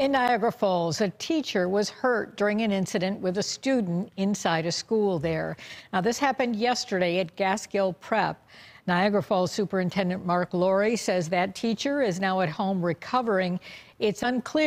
In Niagara Falls, a teacher was hurt during an incident with a student inside a school there. Now, this happened yesterday at Gaskill Prep. Niagara Falls Superintendent Mark Laurrie says that teacher is now at home recovering. It's unclear